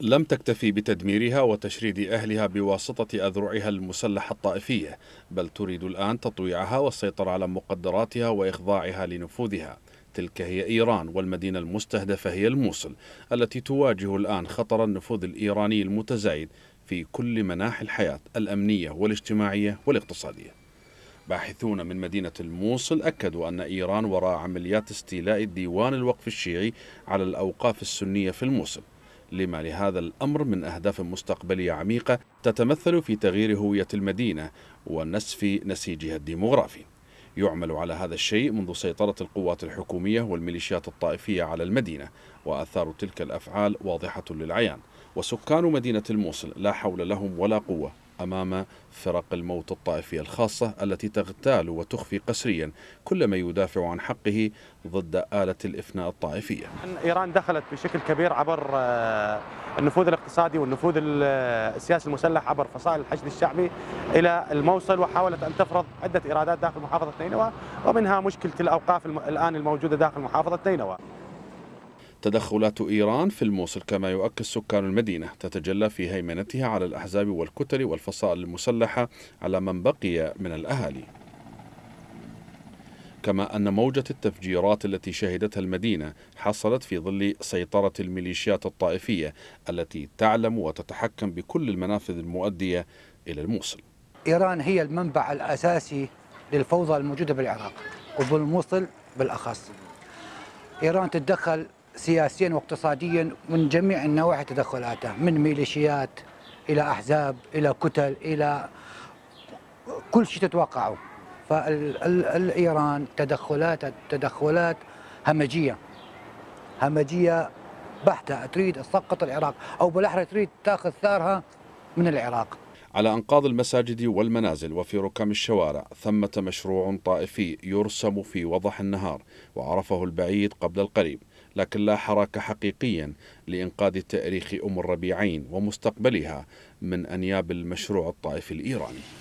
لم تكتفي بتدميرها وتشريد أهلها بواسطة أذرعها المسلحة الطائفية بل تريد الآن تطويعها والسيطرة على مقدراتها وإخضاعها لنفوذها. تلك هي إيران والمدينة المستهدفة هي الموصل التي تواجه الآن خطر النفوذ الإيراني المتزايد في كل مناحي الحياة الأمنية والاجتماعية والاقتصادية. باحثون من مدينة الموصل أكدوا أن إيران وراء عمليات استيلاء ديوان الوقف الشيعي على الأوقاف السنية في الموصل. لما لهذا الأمر من أهداف مستقبلية عميقة تتمثل في تغيير هوية المدينة ونسف نسيجها الديمغرافي يعمل على هذا الشيء منذ سيطرة القوات الحكومية والميليشيات الطائفية على المدينة وآثار تلك الأفعال واضحة للعيان. وسكان مدينة الموصل لا حول لهم ولا قوة. أمام فرق الموت الطائفية الخاصة التي تغتال وتخفي قسريا كل ما يدافع عن حقه ضد آلة الإفناء الطائفية. إيران دخلت بشكل كبير عبر آه، النفوذ الاقتصادي والنفوذ السياسي المسلح عبر فصائل الحشد الشعبي إلى الموصل وحاولت أن تفرض عدة إرادات داخل محافظة نينوى ومنها مشكلة الأوقاف الآن الموجودة داخل محافظة نينوى. تدخلات إيران في الموصل كما يؤكد سكان المدينة. تتجلى في هيمنتها على الأحزاب والكتل والفصائل المسلحة على من بقي من الأهالي. كما أن موجة التفجيرات التي شهدتها المدينة حصلت في ظل سيطرة الميليشيات الطائفية التي تعلم وتتحكم بكل المنافذ المؤدية إلى الموصل. إيران هي المنبع الأساسي للفوضى الموجودة بالعراق وبالموصل بالأخص. إيران تتدخل سياسيا واقتصاديا من جميع النواحي تدخلاته من ميليشيات إلى أحزاب إلى كتل إلى كل شيء تتوقعه. فالإيران تدخلات تدخلات همجية. همجية بحتة تريد تسقط العراق أو بالأحرى تريد تأخذ ثارها من العراق. على أنقاض المساجد والمنازل وفي ركام الشوارع ثمة مشروع طائفي يرسم في وضح النهار وعرفه البعيد قبل القريب. لكن لا حراك حقيقيا لإنقاذ تاريخ أم الربيعين ومستقبلها من أنياب المشروع الطائفي الإيراني.